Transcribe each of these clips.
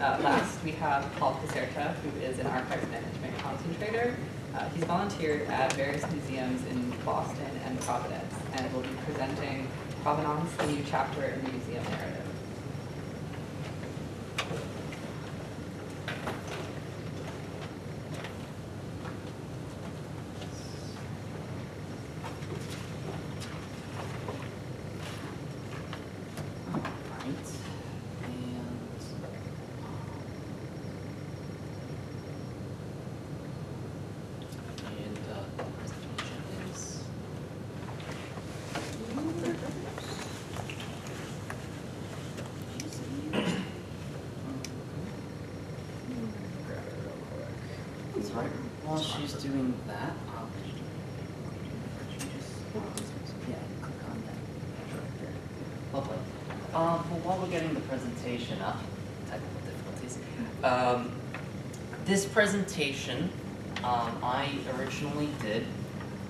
Uh, last, we have Paul Caserta, who is an archives management concentrator. Uh, he's volunteered at various museums in Boston and Providence and will be presenting Provenance, the new chapter in the museum narrative. Alright, and... And, uh, the presentation is... That's right, while she's doing that, I'll yeah, click on that. right there. Lovely. Um, well, while we're getting the presentation up, technical difficulties, um, this presentation, um, I originally did,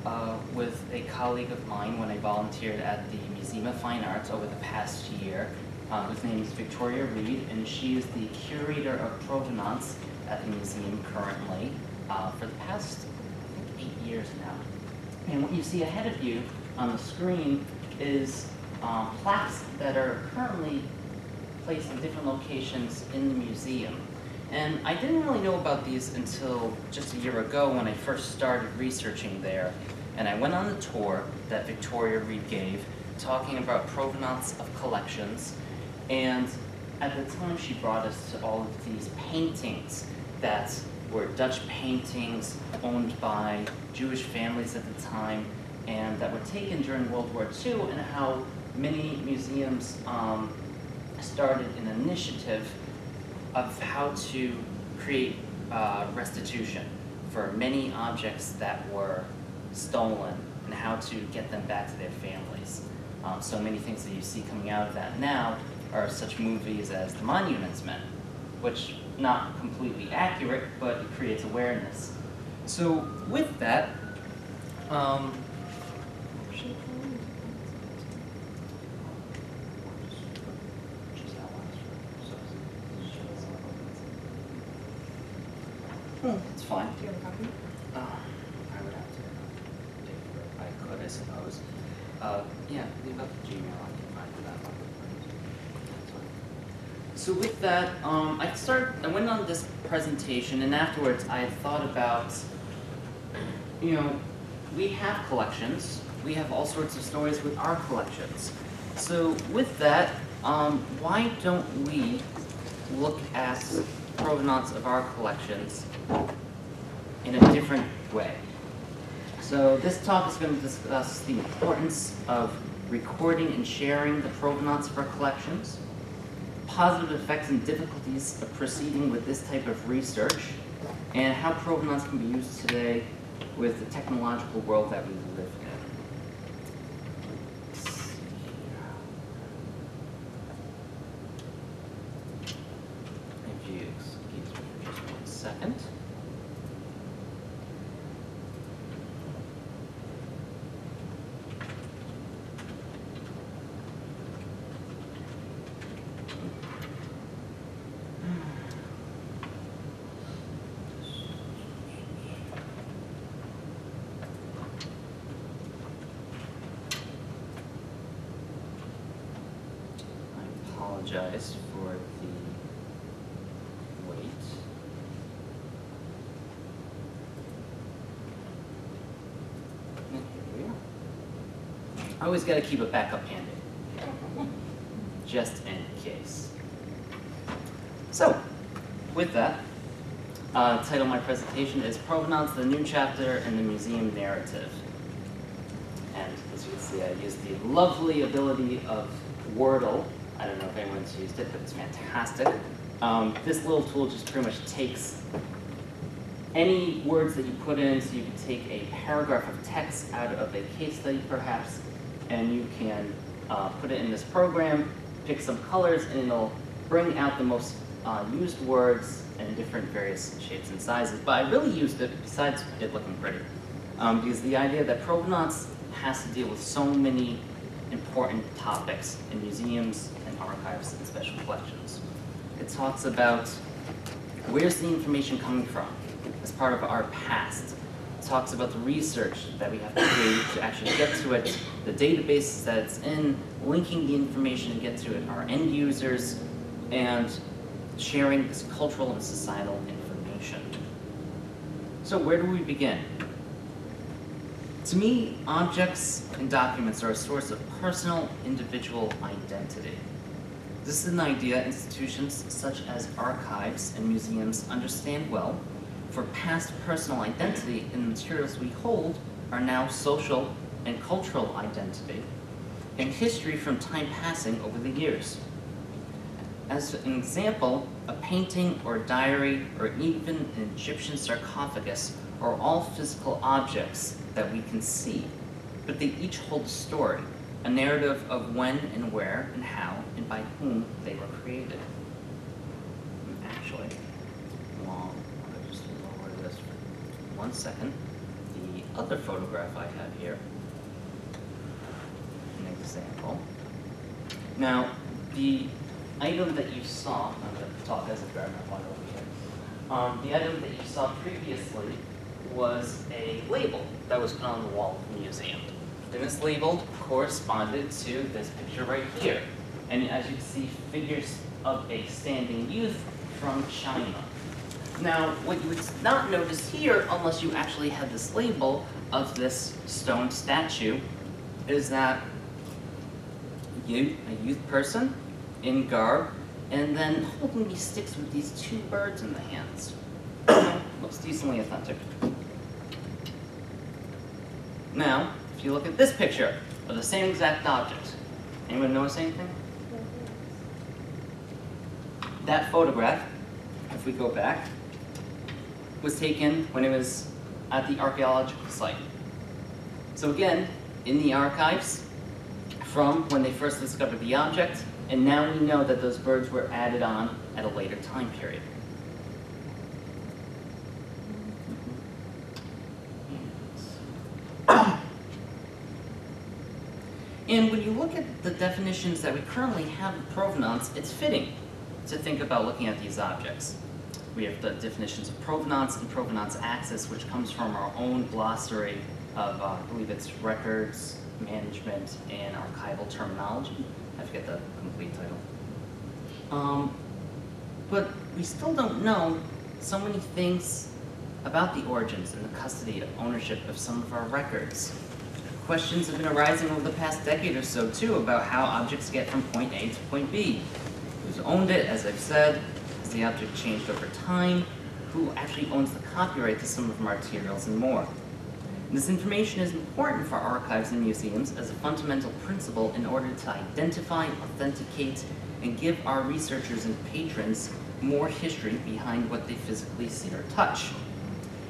uh, with a colleague of mine when I volunteered at the Museum of Fine Arts over the past year, uh, whose name is Victoria Reed, and she is the curator of provenance at the museum currently, uh, for the past, think, eight years now. And what you see ahead of you on the screen is um, plaques that are currently in different locations in the museum. And I didn't really know about these until just a year ago when I first started researching there. And I went on the tour that Victoria Reed gave, talking about provenance of collections. And at the time, she brought us to all of these paintings that were Dutch paintings owned by Jewish families at the time and that were taken during World War II and how many museums um, started an initiative of how to create uh, restitution for many objects that were stolen and how to get them back to their families. Um, so many things that you see coming out of that now are such movies as The Monuments Men, which not completely accurate, but it creates awareness. So with that, um, Hmm, it's fine. Do you have a copy? Uh, I would have to dig for it. I could, I suppose. Uh, yeah, leave up the Gmail. I can find that one. So with that, um, I start. I went on this presentation, and afterwards, I thought about, you know, we have collections. We have all sorts of stories with our collections. So with that, um, why don't we look at provenance of our collections in a different way. So this talk is going to discuss the importance of recording and sharing the provenance of our collections, positive effects and difficulties of proceeding with this type of research, and how provenance can be used today with the technological world that we live in. Let's see here. If you excuse me for just one second. I apologize for the wait. And here we are. I always gotta keep a backup handy. Just in case. So, with that, uh, title of my presentation is Provenance, the New Chapter in the Museum Narrative. And as you can see, I used the lovely ability of Wordle. I don't know if anyone's used it, but it's fantastic. Um, this little tool just pretty much takes any words that you put in, so you can take a paragraph of text out of a case study perhaps, and you can uh, put it in this program, pick some colors, and it'll bring out the most uh, used words in different various shapes and sizes. But I really used it, besides it looking pretty, um, because the idea that provenance has to deal with so many important topics in museums archives and special collections. it talks about where's the information coming from as part of our past. It talks about the research that we have to do to actually get to it, the databases that it's in, linking the information to get to it, our end users, and sharing this cultural and societal information. So where do we begin? To me, objects and documents are a source of personal, individual identity. This is an idea institutions such as archives and museums understand well, for past personal identity in the materials we hold are now social and cultural identity, and history from time passing over the years. As an example, a painting or a diary or even an Egyptian sarcophagus are all physical objects that we can see, but they each hold a story, a narrative of when and where and how and by whom they were created. Actually, well, I'll just lower this for one second. The other photograph I have here, an example. Now, the item that you saw, I'm going to talk as a my water over here. Um, the item that you saw previously was a label that was put on the wall of the museum. This label corresponded to this picture right here. And as you can see, figures of a standing youth from China. Now, what you would not notice here, unless you actually had this label of this stone statue, is that you, a youth person in garb, and then holding these sticks with these two birds in the hands. Looks decently authentic. Now, if you look at this picture of the same exact object, anyone notice anything? That photograph, if we go back, was taken when it was at the archaeological site. So again, in the archives, from when they first discovered the object, and now we know that those birds were added on at a later time period. And when you look at the definitions that we currently have of provenance, it's fitting to think about looking at these objects. We have the definitions of provenance and provenance axis, which comes from our own glossary of, uh, I believe it's records, management, and archival terminology. I forget the complete title. Um, but we still don't know so many things about the origins and the custody of ownership of some of our records. Questions have been arising over the past decade or so too about how objects get from point A to point B. Who's owned it, as I've said, has the object changed over time, who actually owns the copyright to some of our materials and more. This information is important for archives and museums as a fundamental principle in order to identify, authenticate, and give our researchers and patrons more history behind what they physically see or touch.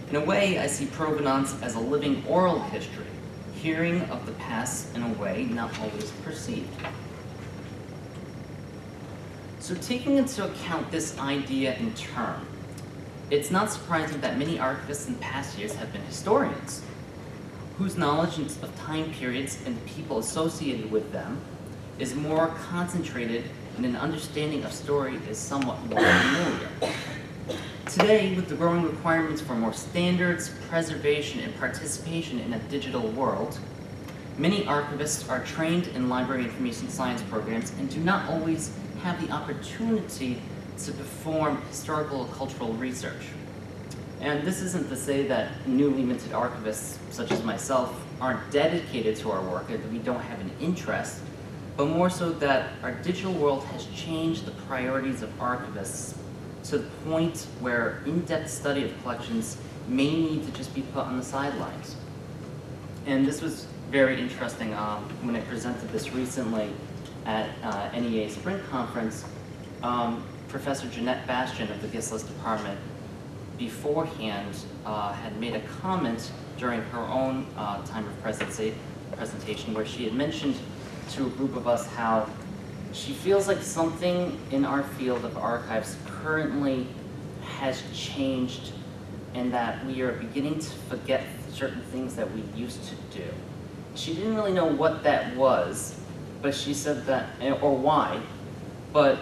In a way, I see provenance as a living oral history, hearing of the past in a way not always perceived. So taking into account this idea in turn, it's not surprising that many archivists in past years have been historians, whose knowledge of time periods and the people associated with them is more concentrated and an understanding of story is somewhat more familiar. Today, with the growing requirements for more standards, preservation, and participation in a digital world, many archivists are trained in library information science programs and do not always have the opportunity to perform historical or cultural research. And this isn't to say that newly minted archivists, such as myself, aren't dedicated to our work, that we don't have an interest, but more so that our digital world has changed the priorities of archivists to the point where in-depth study of collections may need to just be put on the sidelines. And this was very interesting um, when I presented this recently at uh, NEA Spring Conference. Um, Professor Jeannette Bastian of the GSLIS department beforehand uh, had made a comment during her own uh, time of presentation where she had mentioned to a group of us how she feels like something in our field of archives currently has changed and that we are beginning to forget certain things that we used to do. She didn't really know what that was, but she said that, or why, but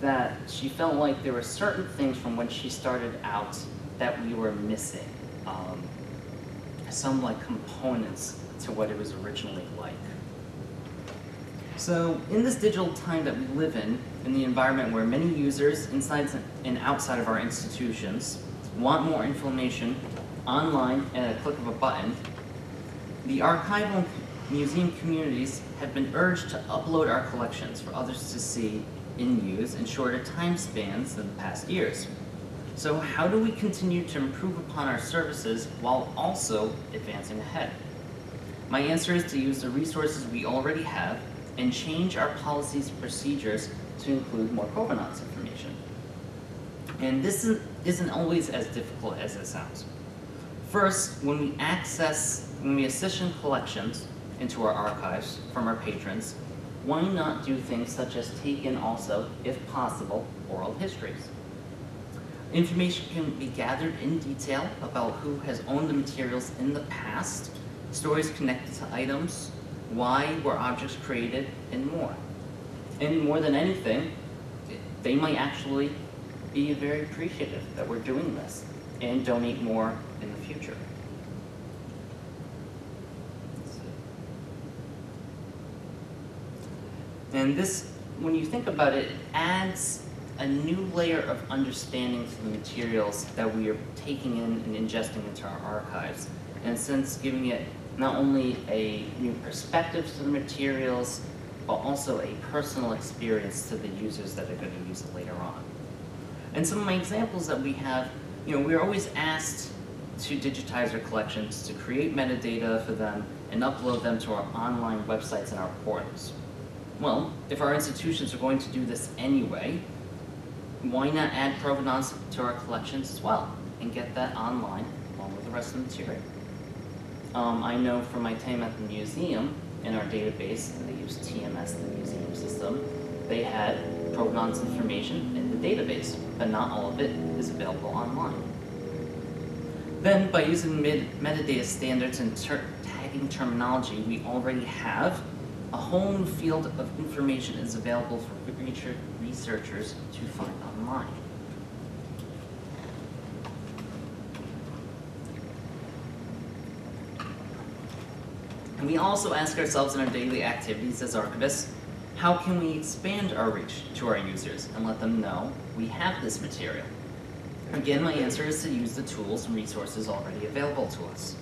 that she felt like there were certain things from when she started out that we were missing. Um, some like components to what it was originally like. So, in this digital time that we live in, in the environment where many users inside and outside of our institutions want more information online at a click of a button, the archival and museum communities have been urged to upload our collections for others to see in use in shorter time spans than the past years. So how do we continue to improve upon our services while also advancing ahead? My answer is to use the resources we already have and change our policies and procedures to include more provenance information. And this isn't, always as difficult as it sounds. First, when we access, when we accession collections into our archives from our patrons, why not do things such as take in also, if possible, oral histories? Information can be gathered in detail about who has owned the materials in the past, stories connected to items, why were objects created, and more. And more than anything, they might actually be very appreciative that we're doing this and donate more in the future. And this, when you think about it, it adds a new layer of understanding to the materials that we are taking in and ingesting into our archives. And since giving it not only a new perspective to the materials, but also a personal experience to the users that are going to use it later on. And some of my examples that we have, you know, we're always asked to digitize our collections, to create metadata for them, and upload them to our online websites and our portals. Well, if our institutions are going to do this anyway, why not add provenance to our collections as well and get that online along with the rest of the material? Um, I know from my time at the museum in our database, and they use TMS, the museum system, they had provenance information in the database, but not all of it is available online. Then, by using metadata standards and ter tagging terminology we already have, a whole field of information is available for researchers to find online. And we also ask ourselves in our daily activities as archivists, how can we expand our reach to our users and let them know we have this material? Again, my answer is to use the tools and resources already available to us.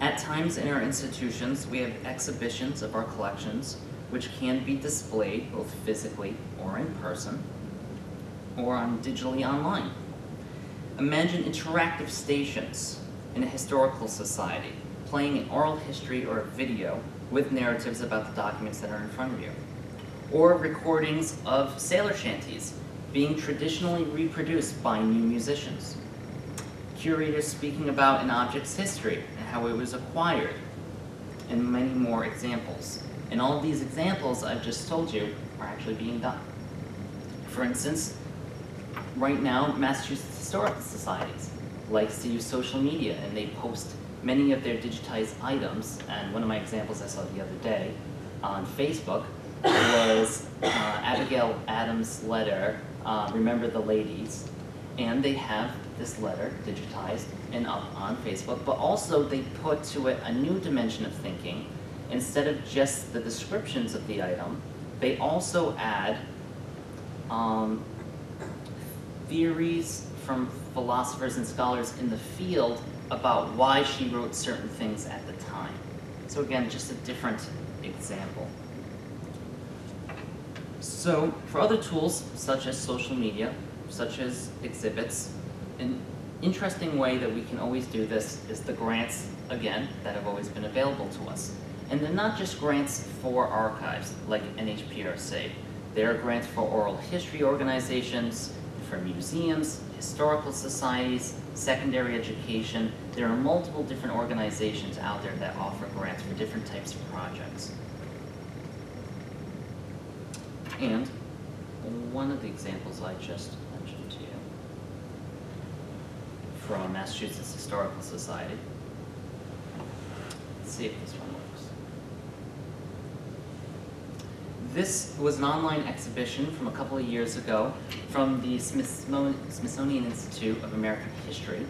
At times in our institutions, we have exhibitions of our collections which can be displayed both physically or in person, or on digitally online. Imagine interactive stations in a historical society, playing an oral history or a video with narratives about the documents that are in front of you. Or recordings of sailor shanties being traditionally reproduced by new musicians. Curators speaking about an object's history and how it was acquired, and many more examples. And all of these examples I've just told you are actually being done. For instance, right now, Massachusetts Historical Societies likes to use social media and they post many of their digitized items. And one of my examples I saw the other day on Facebook was uh, Abigail Adams' letter, uh, Remember the Ladies. And they have this letter digitized and up on Facebook, but also they put to it a new dimension of thinking. Instead of just the descriptions of the item, they also add um, theories from philosophers and scholars in the field about why she wrote certain things at the time. So again, just a different example. So for other tools, such as social media, such as exhibits, an interesting way that we can always do this is the grants, again, that have always been available to us. And they're not just grants for archives, like NHPRC. They are grants for oral history organizations, for museums, historical societies, secondary education. There are multiple different organizations out there that offer grants for different types of projects. And one of the examples I just mentioned to you from Massachusetts Historical Society. Let's see if this one works. This was an online exhibition from a couple of years ago from the Smithsonian Institute of American History.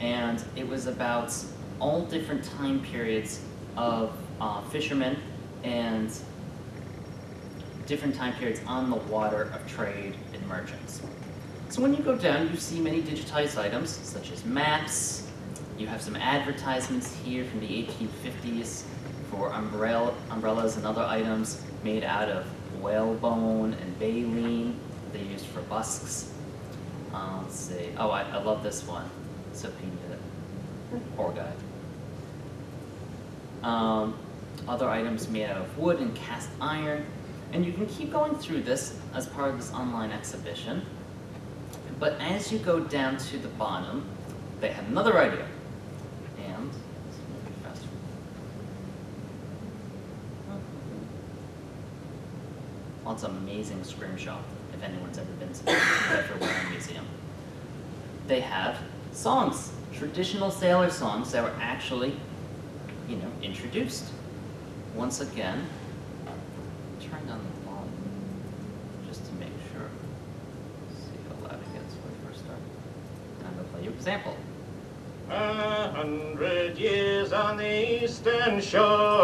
And it was about all different time periods of uh, fishermen and different time periods on the water of trade and merchants. So when you go down, you see many digitized items, such as maps. You have some advertisements here from the 1850s for umbrella, umbrellas and other items made out of whalebone and baleen they used for busks. Uh, let's see. Oh, I, I love this one. It. Poor guy. Um, other items made out of wood and cast iron. And you can keep going through this as part of this online exhibition. But as you go down to the bottom, they have another idea. And this might be faster. Well, it's an amazing scrimshaw, if anyone's ever been to the Warren Museum. They have songs, traditional sailor songs that were actually, you know, introduced. Once again, turn down the volume just to make sure. See how loud it gets when we first start. I'm gonna play you an example. A hundred years on the eastern shore.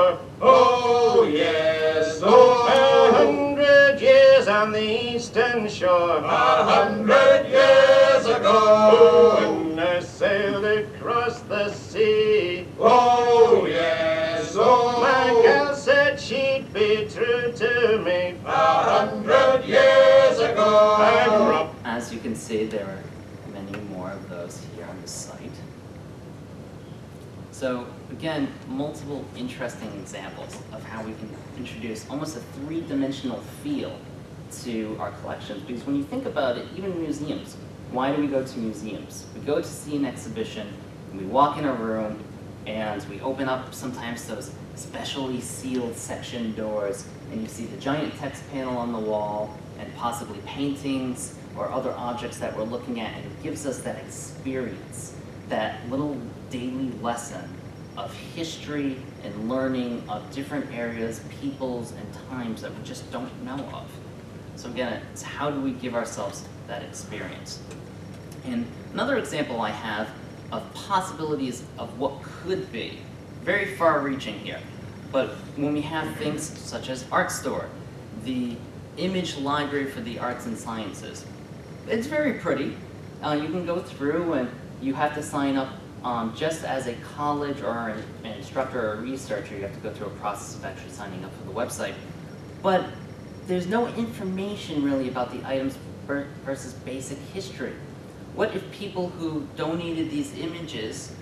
On the eastern shore. A hundred years ago. When I sailed across the sea. Oh, yes, oh. My oh. gal said she'd be true to me. A hundred years ago. As you can see, there are many more of those here on the site. So again, multiple interesting examples of how we can introduce almost a three-dimensional feel to our collections. Because when you think about it, even museums, why do we go to museums? We go to see an exhibition, and we walk in a room, and we open up sometimes those specially sealed section doors, and you see the giant text panel on the wall, and possibly paintings or other objects that we're looking at, and it gives us that experience, that little daily lesson of history and learning of different areas, peoples, and times that we just don't know of. So again, it's how do we give ourselves that experience? And another example I have of possibilities of what could be, very far reaching here, but when we have things such as ARTstor, the image library for the arts and sciences, it's very pretty. Uh, you can go through and you have to sign up um, just as a college or an, instructor or a researcher, you have to go through a process of actually signing up for the website. But there's no information really about the items versus basic history. What if people who donated these images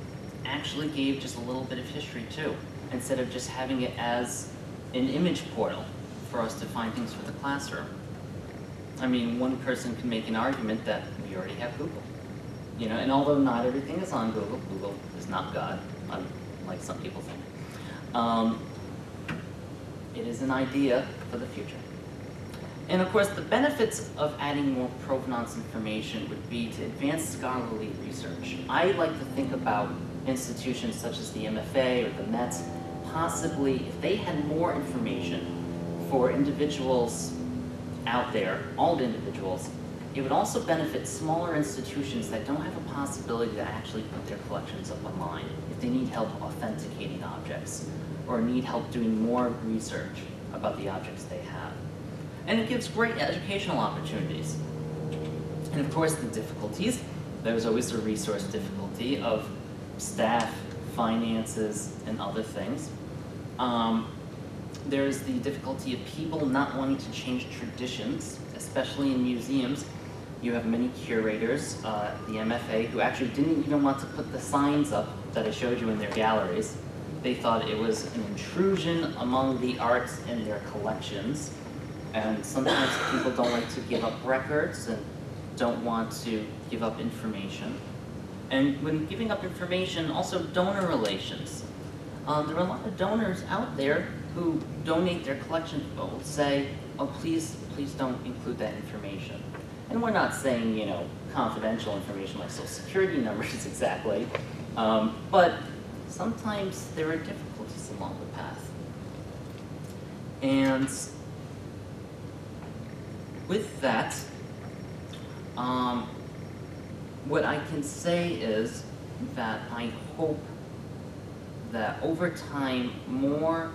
actually gave just a little bit of history too, instead of just having it as an image portal for us to find things for the classroom? I mean, one person can make an argument that we already have Google. You know, and although not everything is on Google, Google is not God, unlike some people think. Um, it is an idea for the future. And of course, the benefits of adding more provenance information would be to advance scholarly research. I like to think about institutions such as the MFA or the Met, possibly if they had more information for individuals out there, all individuals, it would also benefit smaller institutions that don't have a possibility to actually put their collections up online if they need help authenticating objects or need help doing more research about the objects they have. And it gives great educational opportunities. And of course, the difficulties. There's always the resource difficulty of staff, finances, and other things. Um, there's the difficulty of people not wanting to change traditions, especially in museums. You have many curators, uh, the MFA, who actually didn't even want to put the signs up that I showed you in their galleries. They thought it was an intrusion among the arts in their collections. And sometimes people don't like to give up records and don't want to give up information. And when giving up information, also donor relations. Um, there are a lot of donors out there who donate their collections but will say, oh, please, please don't include that information. And we're not saying, you know, confidential information like social security numbers exactly, um, but sometimes there are difficulties along the path. And with that, um, what I can say is that I hope that over time, more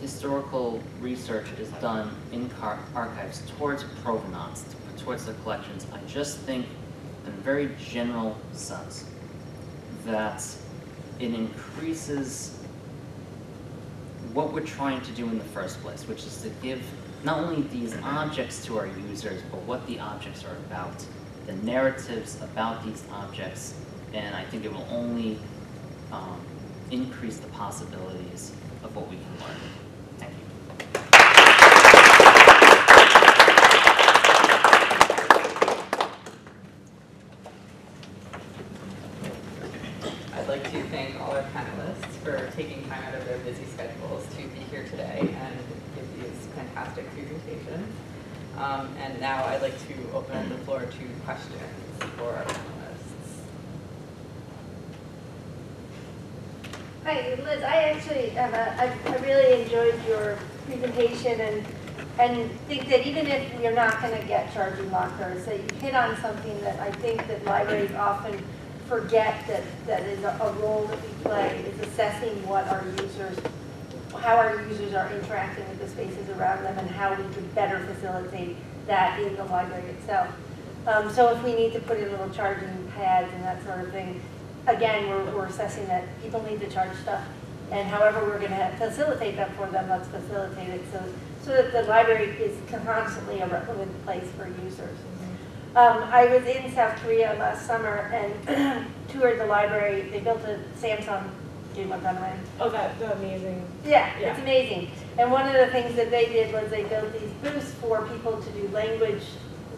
historical research is done in archives towards provenance, towards the collections. I just think, in a very general sense, that it increases what we're trying to do in the first place, which is to give not only these objects to our users, but what the objects are about, the narratives about these objects, and I think it will only um, increase the possibilities of what we can learn. Thank you. I'd like to thank all our panelists for taking time out of their busy schedules to be here today and give these fantastic presentations. Um, and now I'd like to open the floor to questions for our panelists. Hi, Liz, I actually, I I really enjoyed your presentation and, and think that even if we're not going to get charging lockers, that you hit on something that I think that libraries often forget that, that is a role that we play, is assessing what our users, how our users are interacting with the spaces around them and how we could better facilitate that in the library itself. Um, so if we need to put in little charging pads and that sort of thing, again, we're, we're assessing that people need to charge stuff. And however we're gonna facilitate that for them, let's facilitate it so, so that the library is constantly a relevant place for users. Um, I was in South Korea last summer and toured the library. They built a Samsung, want that? Oh, that, the amazing. Yeah, Yeah. it's amazing. And one of the things that they did was they built these booths for people to do language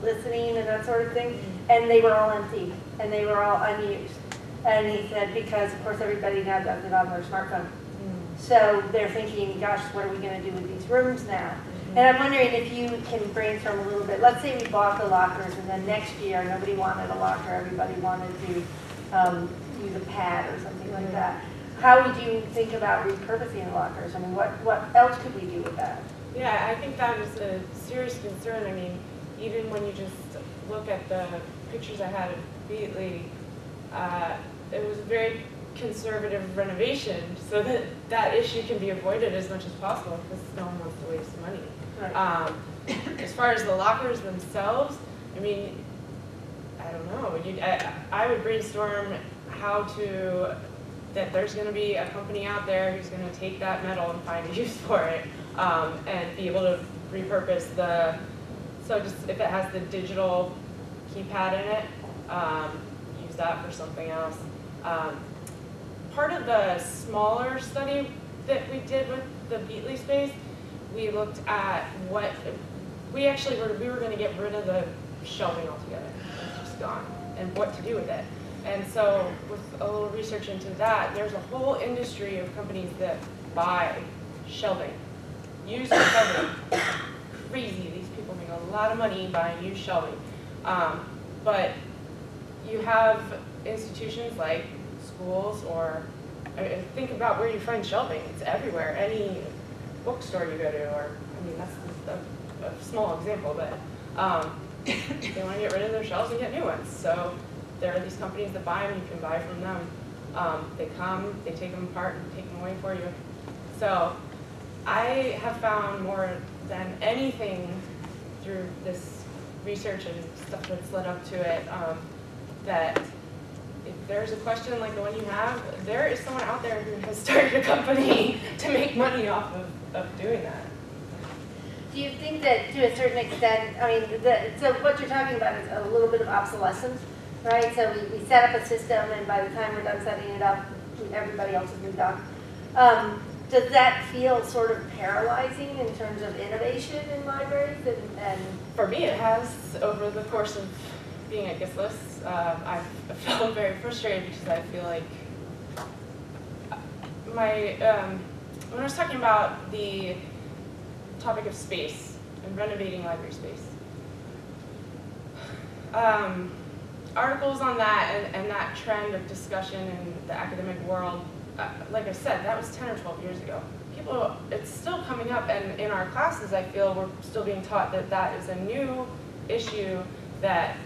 listening and that sort of thing. Mm-hmm. And they were all empty and they were all unused. And he said, because of course everybody now does it on their smartphone. Mm. So they're thinking, gosh, what are we gonna do with these rooms now? Mm-hmm. And I'm wondering if you can brainstorm a little bit. Let's say we bought the lockers and then next year, nobody wanted a locker, everybody wanted to um, use a pad or something like mm-hmm. that. How would you think about repurposing the lockers? I mean, what, what else could we do with that? Yeah, I think that is a serious concern. I mean, even when you just look at the pictures I had of Beatley, uh, it was a very conservative renovation so that that issue can be avoided as much as possible because no one wants to waste money. Right. Um, as far as the lockers themselves, I mean, I don't know. You, I, I would brainstorm how to, that there's going to be a company out there who's going to take that metal and find a use for it, um, and be able to repurpose the. So just if it has the digital keypad in it, um, use that for something else. Um, part of the smaller study that we did with the Beatley space, we looked at what, we actually were, we were gonna get rid of the shelving altogether. It's just gone, and what to do with it. And so with a little research into that, there's a whole industry of companies that buy shelving, used shelving. Crazy, these people make a lot of money buying used shelving. Um, but you have institutions like schools or, I mean, think about where you find shelving, it's everywhere, any bookstore you go to, or, I mean, that's a, a small example, but, um, they wanna get rid of their shelves and get new ones, so there are these companies that buy them, you can buy from them. Um, they come, they take them apart and take them away for you. So, I have found more than anything through this research and stuff that's led up to it, um, that if there's a question like the one you have, there is someone out there who has started a company to make money off of, of doing that. Do you think that to a certain extent, I mean, the, so what you're talking about is a little bit of obsolescence, right? So we, we set up a system and by the time we're done setting it up, everybody else has moved on. Um, does that feel sort of paralyzing in terms of innovation in libraries and, and For me, it has, over the course of being at GSLIS, um, I've felt very frustrated because I feel like my, um, when I was talking about the topic of space and renovating library space, um, articles on that and, and that trend of discussion in the academic world, uh, like I said, that was 10 or 12 years ago. people, it's still coming up, and in our classes, I feel we're still being taught that that is a new issue that,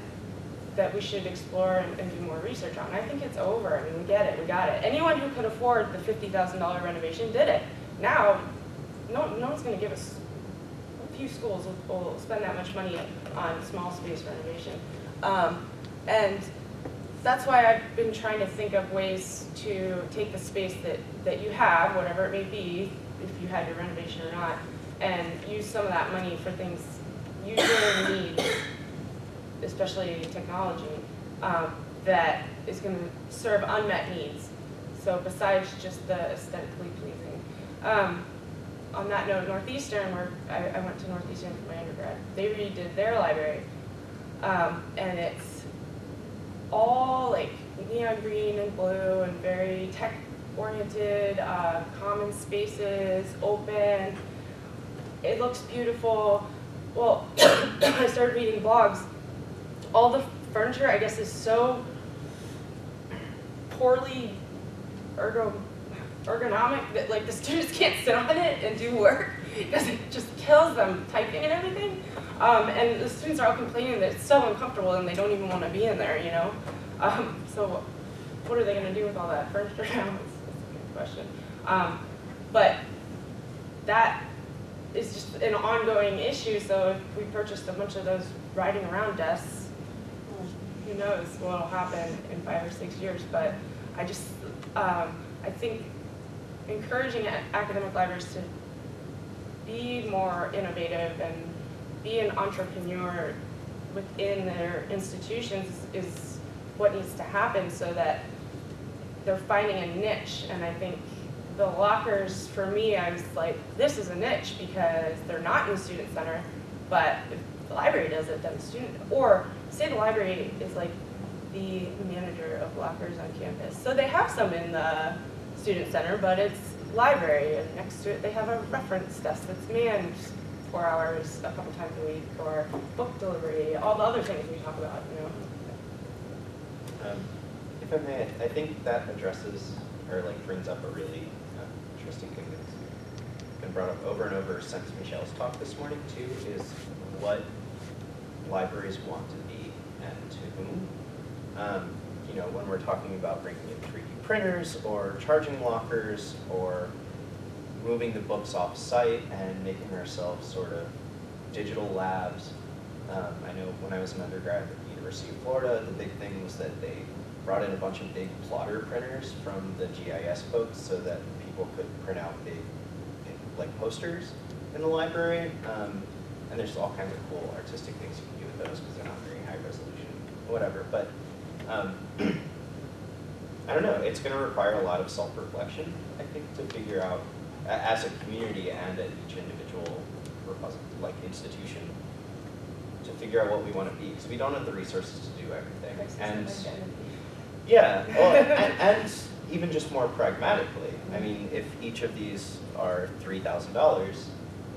that we should explore and, and do more research on. I think it's over, I mean, we get it, we got it. Anyone who could afford the fifty thousand dollar renovation did it. Now, no, no one's gonna give us, a few schools will, will spend that much money on small space renovation. Um, and that's why I've been trying to think of ways to take the space that, that you have, whatever it may be, if you had your renovation or not, and use some of that money for things you really need, especially technology, um, that is gonna serve unmet needs. So besides just the aesthetically pleasing. Um, on that note, Northeastern, where I, I went to Northeastern for my undergrad, they redid their library. Um, and it's all like neon green and blue and very tech oriented, uh, common spaces, open. It looks beautiful. Well, I started reading blogs. All the furniture, I guess, is so poorly ergo, ergonomic that like the students can't sit on it and do work because it just kills them typing and everything. Um, and the students are all complaining that it's so uncomfortable and they don't even want to be in there, you know? Um, so what are they going to do with all that furniture now? A good question. Um, but that is just an ongoing issue, so if we purchased a bunch of those riding around desks, who knows what'll happen in five or six years, but I just, um, I think encouraging academic libraries to be more innovative and be an entrepreneur within their institutions is what needs to happen so that they're finding a niche. And I think the lockers, for me, I was like, this is a niche because they're not in the student center, but if the library does it, then the student, or say the library is like the manager of lockers on campus. So they have some in the student center, but it's library, and next to it, they have a reference desk that's manned four hours a couple times a week, or book delivery, all the other things we talk about, you know? Um, If I may, I- think that addresses, or like brings up a really uh, interesting thing that's been brought up over and over since Michelle's talk this morning too, is what libraries want to be and to whom. Um, You know, when we're talking about bringing in 3D printers or charging lockers or moving the books off-site and making ourselves sort of digital labs. Um, I know when I was an undergrad at the University of Florida, the big thing was that they brought in a bunch of big plotter printers from the GIS folks so that people could print out big, big, like posters in the library. Um, and there's all kinds of cool artistic things you can do with those because they're not very high resolution, whatever. But um, I don't know, it's gonna require a lot of self-reflection, I think, to figure out, as a community and at each individual like institution, to figure out what we wanna be, because we don't have the resources to do everything. And, yeah, well, and, and even just more pragmatically, I mean, if each of these are three thousand dollars,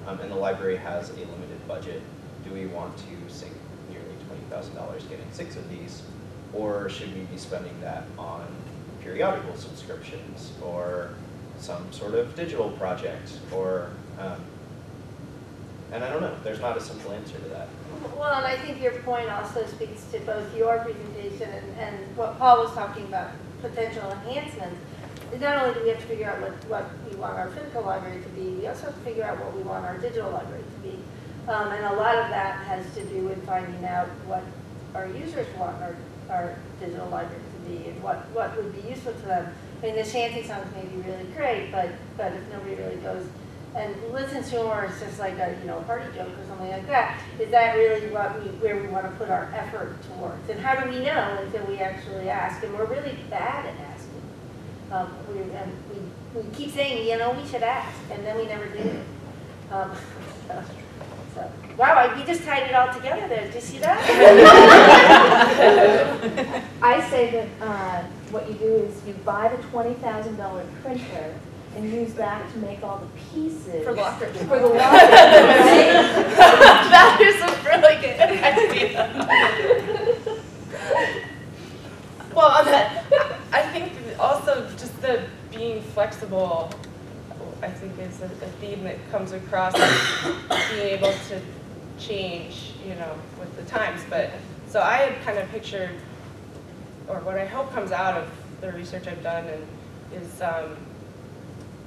um, and the library has a limited budget, do we want to sink nearly twenty thousand dollars getting six of these? Or should we be spending that on periodical subscriptions, or some sort of digital project, or, um, and I don't know, there's not a simple answer to that. Well, and I think your point also speaks to both your presentation and, and what Paul was talking about, potential enhancements. Not only do we have to figure out what, what we want our physical library to be, we also have to figure out what we want our digital library to be. Um, and a lot of that has to do with finding out what our users want our, our digital library to be and what, what would be useful to them. I mean, the shanty songs may be really great, but, but if nobody really goes and listens to them, or it's just like a, you know, party joke or something like that, is that really what we, where we want to put our effort towards? And how do we know until we actually ask? And we're really bad at asking. Um, we, and we, we keep saying, you know, we should ask, and then we never do it. Um, so, so, wow, I- we just tied it all together there. Did you see that? I say that uh, what you do is you buy the twenty thousand dollar printer and use that to make all the pieces. For lockers. For the lockers, right? That is a really good idea. Well, on that, I think also just the being flexible, I think is a, a theme that comes across, being able to change, you know, with the times. But, so I had kind of pictured, or what I hope comes out of the research I've done and is, um,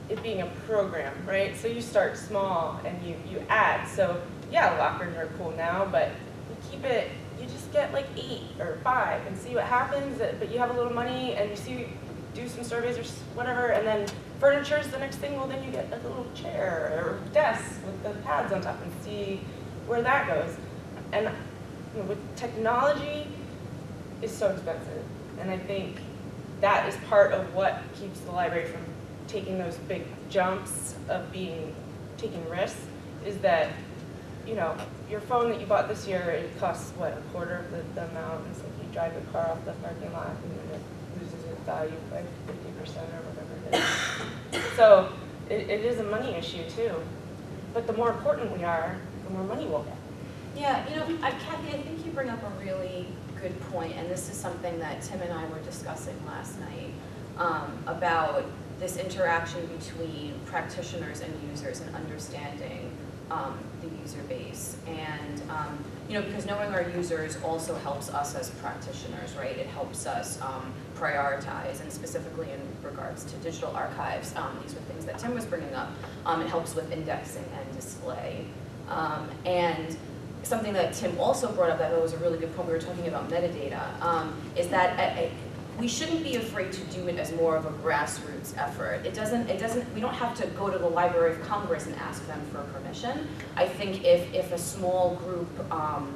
it being a program, right? So you start small and you, you add. So yeah, lockers are cool now, but you keep it, you just get like eight or five and see what happens. uh, But you have a little money and you see, do some surveys or whatever, and then furniture is the next thing. Well, then you get a little chair or desk with the pads on top and see where that goes. And you know, with technology, is so expensive, and I think that is part of what keeps the library from taking those big jumps of being, taking risks, is that, you know, your phone that you bought this year, it costs, what, a quarter of the, the amount, it's like you drive the car off the parking lot and then it loses its value by fifty percent or whatever it is. So, it, it is a money issue too, but the more important we are, more money we'll get. Yeah, you know, I, Kathy, I think you bring up a really good point, and this is something that Tim and I were discussing last night, um, about this interaction between practitioners and users and understanding, um, the user base. And, um, you know, because knowing our users also helps us as practitioners, right? It helps us, um, prioritize, and specifically in regards to digital archives, um, these were things that Tim was bringing up. Um, it helps with indexing and display. Um, and something that Tim also brought up that was a really good point, we were talking about metadata, um, is that uh, uh, we shouldn't be afraid to do it as more of a grassroots effort. It doesn't, it doesn't, we don't have to go to the Library of Congress and ask them for permission. I think if, if a small group um,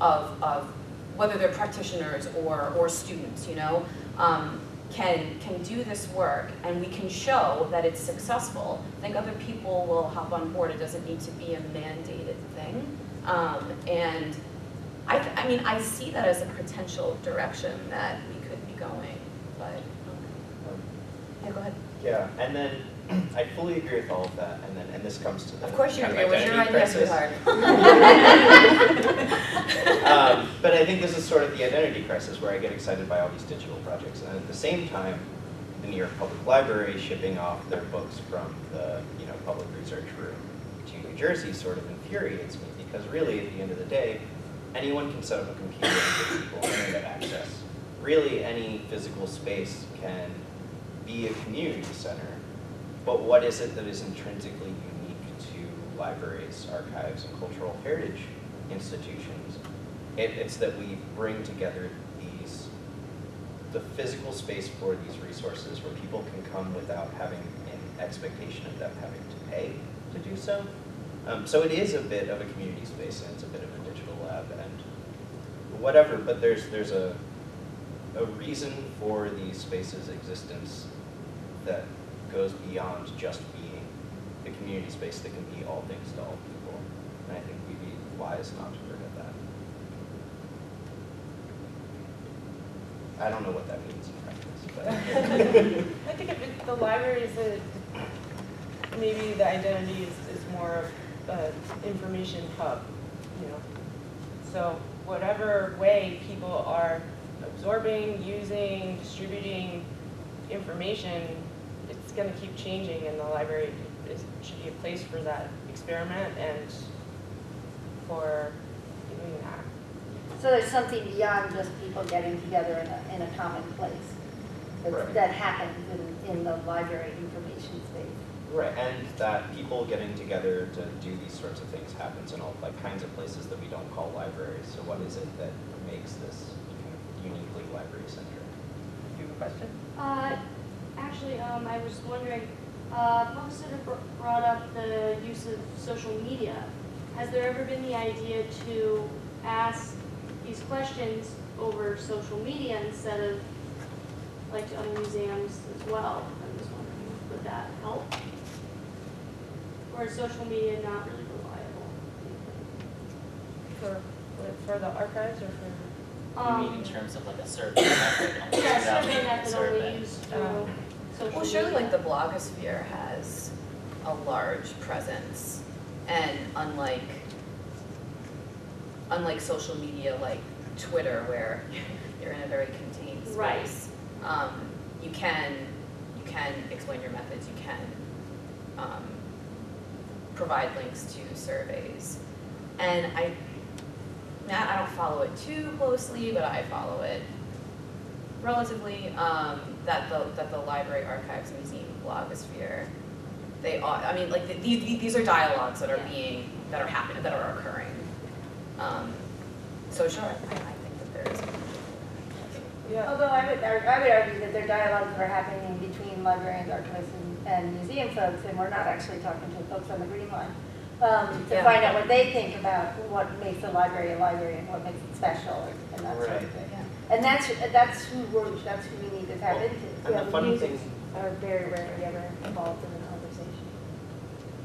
of, of, whether they're practitioners or, or students, you know, um, can, can do this work and we can show that it's successful, I think other people will hop on board. It doesn't need to be a mandated thing. Um, and I, I mean, I see that as a potential direction that we could be going, but, Um, yeah, go ahead. Yeah, and then I fully agree with all of that, and then, and this comes to the Of course you agree, was your idea, crisis. sweetheart. Um, but I think this is sort of the identity crisis where I get excited by all these digital projects, and at the same time, the New York Public Library shipping off their books from the, you know, public research room to New Jersey sort of infuriates me, because really, at the end of the day, anyone can set up a computer and give people internet access. Really, any physical space can be a community center, but what is it that is intrinsically unique to libraries, archives, and cultural heritage institutions? It, it's that we bring together these, the physical space for these resources where people can come without having an expectation of them having to pay to do so. Um, so it is a bit of a community space and it's a bit of a digital lab and whatever, but there's, there's a, a reason for these spaces' existence that goes beyond just being a community space that can be all things to all people. And I think we'd be wise not to forget that. I don't know what that means in practice, but. I think if it, the library is a, maybe the identity is, is more of an information hub, you know? So whatever way people are absorbing, using, distributing information, it's gonna keep changing and the library is, should be a place for that experiment and for doing that. So there's something beyond just people getting together in a, in a common place that's- Right. that happens in, in the library information space. Right, and that people getting together to do these sorts of things happens in all like kinds of places that we don't call libraries. So what is it that makes this kind of uniquely library centric? Do you have a question? Uh, actually, um, I was wondering, uh, Professor br- brought up the use of social media. Has there ever been the idea to ask these questions over social media instead of like to other museums as well? I'm just wondering, would that help? Or is social media not really reliable? For, for the archives or for? You mean in Um, terms of like a survey method? Yeah, survey being a method only used through Um, social media. Well, surely like the blogosphere has a large presence, and unlike, unlike social media like Twitter, where you're in a very contained Right. space, um, you can, you can explain your methods, you can um, provide links to surveys. And I, Matt, I don't follow it too closely, but I follow it relatively, um, that the, that the library archives museum blogosphere, they are, I mean, like, the- these, these are dialogues that are being, that are happening, that are occurring. Um, so sure, I, I think that there is. Yeah. Although I would, I would argue that their dialogues that are happening between librarians, archivists, and, and museum folks, and we're not actually talking to folks on the Green Line. Um, to Yeah. find out what they think about what makes a library a library and what makes it special and that sort of thing. And that's, that's who we're, that's who we need to tap into. And Yeah, the funny users thing, are very rarely ever involved in the conversation.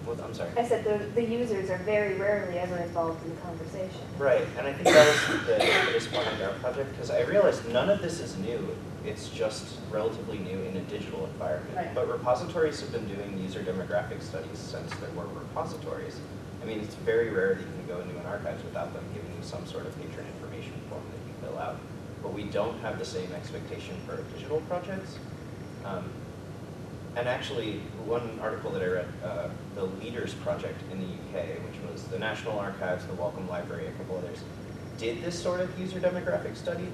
well, I'm sorry. I said the, the users are very rarely ever involved in the conversation. Right, and I think that was the impetus behind our project, because I realized none of this is new. It's just relatively new in a digital environment. Right. But repositories have been doing user demographic studies since there were repositories. I mean, it's very rare that you can go into an archives without them giving you some sort of patron information form that you fill out. But we don't have the same expectation for digital projects. Um, and actually, one article that I read, uh, the Leaders Project in the UK, which was the National Archives, the Wellcome Library, a couple others, did this sort of user demographic study,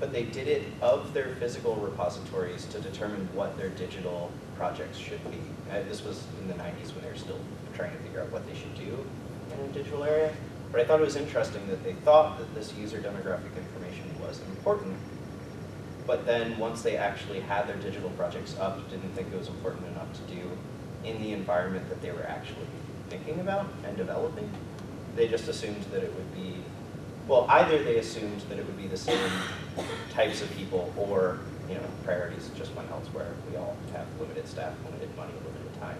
but they did it of their physical repositories to determine what their digital projects should be. Uh, this was in the 90s when they were still trying to figure out what they should do in a digital area. But I thought it was interesting that they thought that this user demographic information was important, but then once they actually had their digital projects up, didn't think it was important enough to do in the environment that they were actually thinking about and developing. They just assumed that it would be, well, either they assumed that it would be the same types of people, or, you know, priorities just went elsewhere. We all have limited staff, limited money, limited time.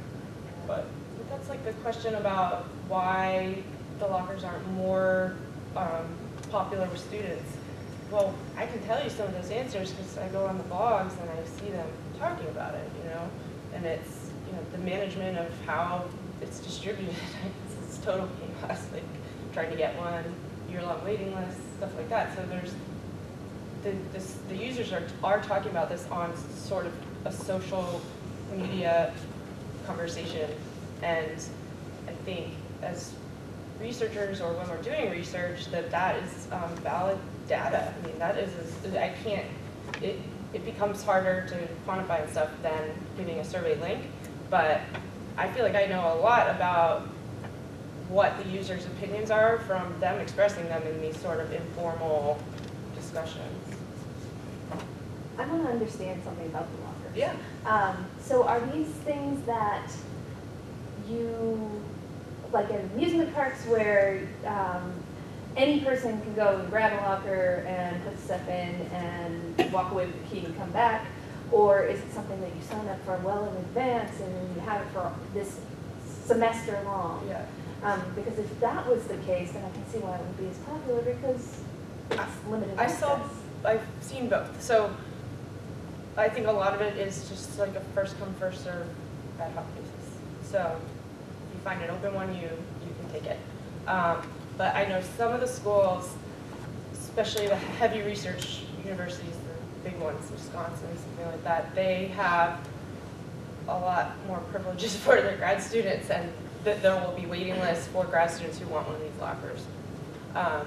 But That's like the question about why the lockers aren't more um, popular with students. Well, I can tell you some of those answers because I go on the blogs and I see them talking about it, you know? And it's, you know, the management of how it's distributed, it's, total chaos, like trying to get one, year-long waiting list, stuff like that. So there's, the, this, the users are, are talking about this on sort of a social media conversation. And I think as researchers or when we're doing research, that that is um, valid data. I mean, that is, I can't, it, it becomes harder to quantify and stuff than giving a survey link. But I feel like I know a lot about what the users' opinions are from them expressing them in these sort of informal discussions. I want to understand something about the lockers. Yeah. Um, so are these things that you, like in amusement parks where um, any person can go and grab a locker and put stuff in and walk away with the key and come back? Or is it something that you sign up for well in advance and you have it for this semester long? Yeah. Um, because if that was the case, then I can see why it would be as popular because it's limited I access. saw, I've seen both. So I think a lot of it is just like a first come, first serve ad hoc basis. So if you find an open one, you, you can take it. Um, but I know some of the schools, especially the heavy research universities, the big ones, Wisconsin, something like that, they have a lot more privileges for their grad students and that there will be waiting lists for grad students who want one of these lockers. Um,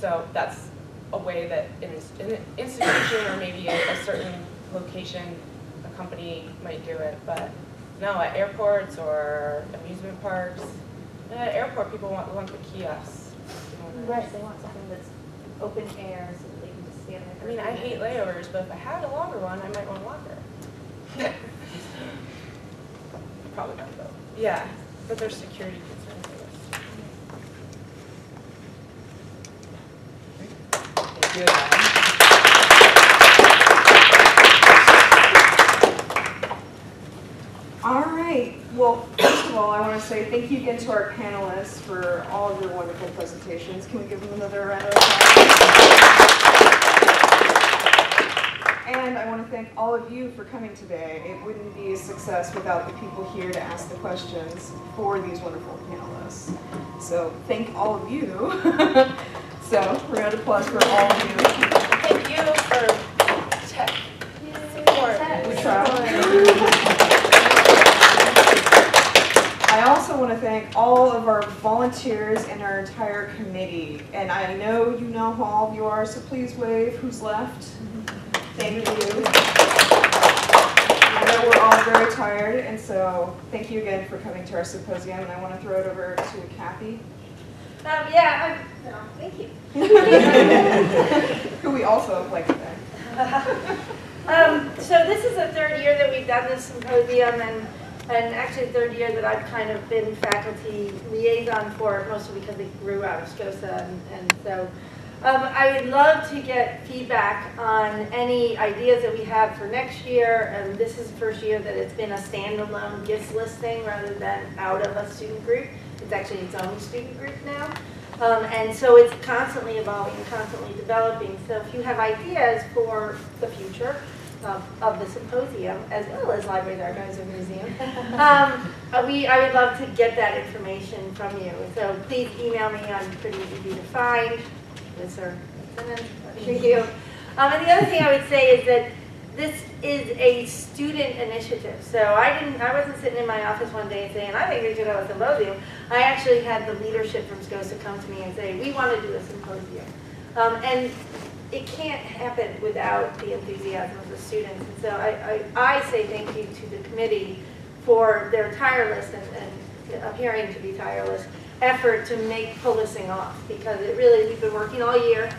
so that's a way that in, in an institution or maybe a, a certain location, a company might do it, but no, at airports or amusement parks, at airport, people want, want the kiosks. They want Right, they want something that's open air so that they can just stand there. I for mean, a I few hate minutes. layovers, but if I had a longer one, I might want a locker. Probably not though. Yeah, but there's security concerns, I guess. Thank you again. All right, well, first of all, I want to say thank you again to our panelists for all of your wonderful presentations. Can we give them another round of applause? And I want to thank all of you for coming today. It wouldn't be a success without the people here to ask the questions for these wonderful panelists. So thank all of you. So round of applause for all of you. Thank you for our volunteers and our entire committee. And I know you know who all of you are, so please wave who's left. Thank you. I know we're all very tired, and so thank you again for coming to our symposium. And I want to throw it over to Kathy, Um, yeah, I'm, no, thank you. who we also like to thank. Um, so this is the third year that we've done this symposium and, and actually third year that I've kind of been faculty liaison for, mostly because it grew out of SCOSA and, and so. Um, I would love to get feedback on any ideas that we have for next year. And this is the first year that it's been a standalone GSLIS thing rather than out of a student group. It's actually its own student group now. Um, and so it's constantly evolving, constantly developing. So if you have ideas for the future of, of the symposium, as well as libraries, archives, and museum, um, uh, we, I would love to get that information from you. So please email me. I'm pretty easy to find. Liz or Thank you. Um, and the other thing I would say is that this is a student initiative. So I didn't, I wasn't sitting in my office one day saying, I think we should have a symposium. I actually had the leadership from SCOSA come to me and say, we want to do a symposium. Um, and it can't happen without the enthusiasm of the students. And so I, I, I say thank you to the committee for their tireless and, and appearing to be tireless effort to make thing off because it really, we've been working all year.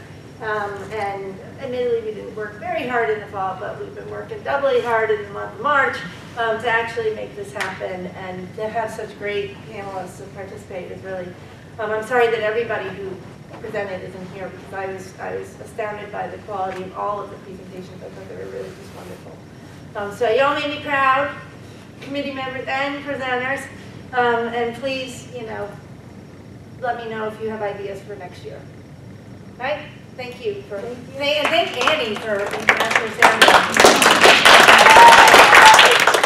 Um, and admittedly, we didn't work very hard in the fall, but we've been working doubly hard in the month of March um, to actually make this happen and to have such great panelists to participate is really, um, I'm sorry that everybody who presented isn't here because I was, I was astounded by the quality of all of the presentations. I thought they were really just wonderful. Um, so you all made me proud, committee members and presenters. Um, and please, you know, let me know if you have ideas for next year. Right? Thank you for, Thank you. Thank- and thank Annie for International Sound.